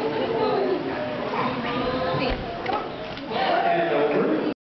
Thank you.